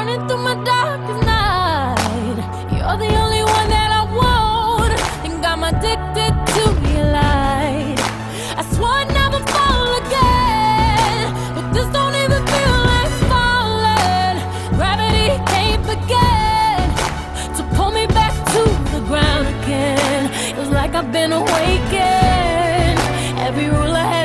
burning through my darkest night. You're the only one that I want, and I'm addicted to your light. I swore I'd never fall again, but this don't even feel like falling. Gravity can't begin to pull me back to the ground again. It's like I've been awakened. Every rule I